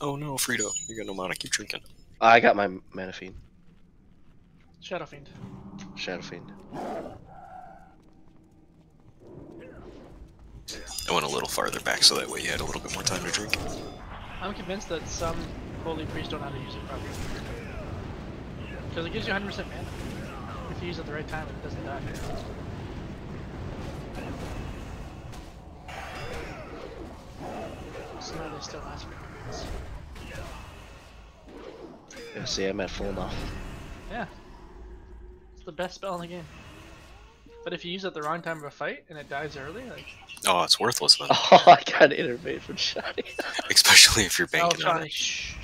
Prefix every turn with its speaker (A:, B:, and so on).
A: Oh no, Frito, you got no mana. Keep drinking.
B: I got my mana fiend,
C: Shadow Fiend.
B: shadow fiend.
A: I went a little farther back so that way you had a little bit more time to drink.
C: I'm convinced that some holy priests don't know how to use it properly. Because it gives you 100% mana. If you use it at the right time, it doesn't die. Somehow they still last for minutes.
B: Yeah, see, I'm at full now.
C: Yeah. It's the best spell in the game. But if you use it at the wrong time of a fight and it dies early, like
A: Oh, it's worthless then.
B: Oh, I got innervate from Shotty.
A: Especially if you're
C: oh,
A: banking on
C: Shawnee,
A: it.
C: shh,